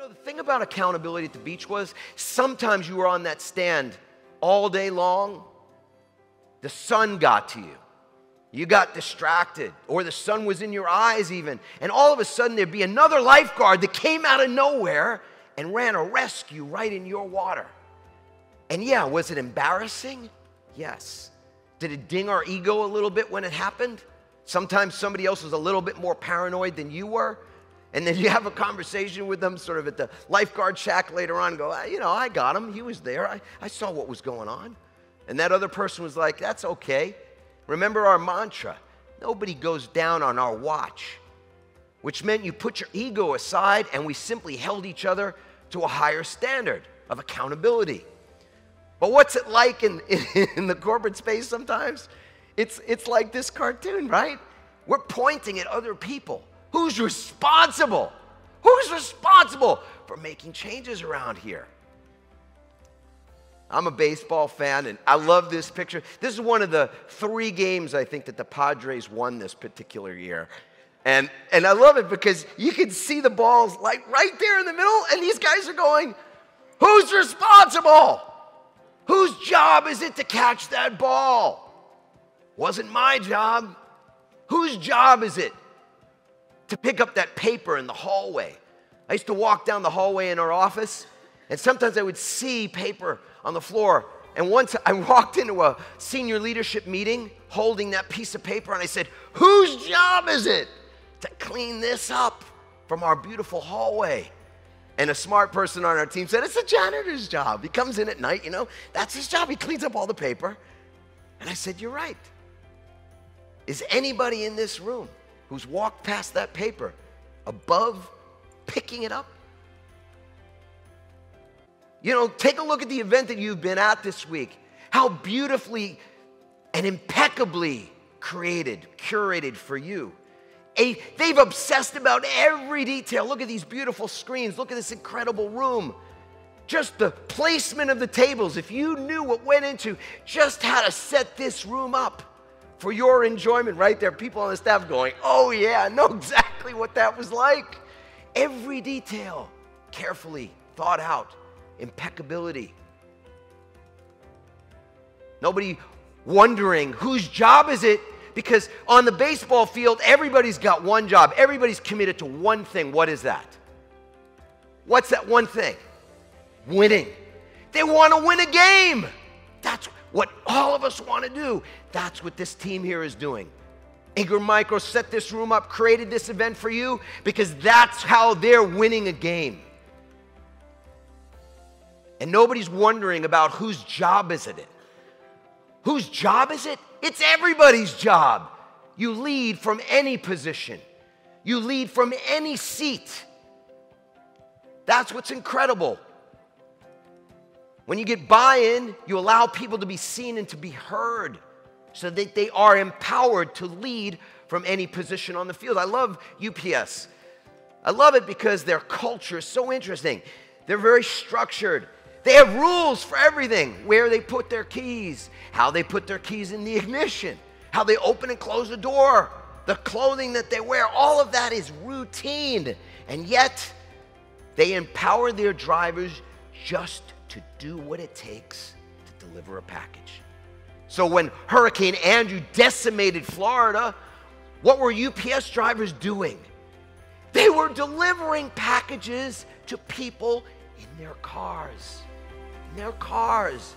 know, the thing about accountability at the beach was sometimes you were on that stand all day long, the sun got to you. You got distracted, or the sun was in your eyes, even. And all of a sudden, there'd be another lifeguard that came out of nowhere and ran a rescue right in your water. And yeah, was it embarrassing? Yes. Did it ding our ego a little bit when it happened? Sometimes somebody else was a little bit more paranoid than you were. And then you have a conversation with them sort of at the lifeguard shack later on, go, ah, you know, I got him. He was there. I, I saw what was going on. And that other person was like, that's okay. Remember our mantra nobody goes down on our watch, which meant you put your ego aside and we simply held each other to a higher standard of accountability. But what's it like in, in, in the corporate space sometimes? It's, it's like this cartoon, right? We're pointing at other people. Who's responsible? Who's responsible for making changes around here? I'm a baseball fan and I love this picture. This is one of the three games I think that the Padres won this particular year. And, and I love it because you can see the balls like right there in the middle, and these guys are going, Who's responsible? Whose job is it to catch that ball? Wasn't my job. Whose job is it to pick up that paper in the hallway? I used to walk down the hallway in our office, and sometimes I would see paper on the floor. And once I walked into a senior leadership meeting holding that piece of paper, and I said, Whose job is it to clean this up from our beautiful hallway? And a smart person on our team said, It's a janitor's job. He comes in at night, you know, that's his job. He cleans up all the paper. And I said, You're right. Is anybody in this room who's walked past that paper above picking it up? You know, take a look at the event that you've been at this week. How beautifully and impeccably created, curated for you. A, they've obsessed about every detail. Look at these beautiful screens. Look at this incredible room. Just the placement of the tables. If you knew what went into just how to set this room up for your enjoyment, right there, people on the staff going, Oh, yeah, I know exactly what that was like. Every detail carefully thought out, impeccability. Nobody wondering whose job is it because on the baseball field, everybody's got one job. Everybody's committed to one thing. What is that? What's that one thing? Winning. They want to win a game. That's what all of us want to do. That's what this team here is doing. Ingram Micro set this room up, created this event for you because that's how they're winning a game. And nobody's wondering about whose job is it. Whose job is it? It's everybody's job. You lead from any position, you lead from any seat. That's what's incredible. When you get buy in, you allow people to be seen and to be heard so that they are empowered to lead from any position on the field. I love UPS. I love it because their culture is so interesting. They're very structured. They have rules for everything where they put their keys, how they put their keys in the ignition, how they open and close the door, the clothing that they wear. All of that is routine. And yet, they empower their drivers just to do what it takes to deliver a package. So when Hurricane Andrew decimated Florida, what were UPS drivers doing? They were delivering packages to people in their cars in their cars.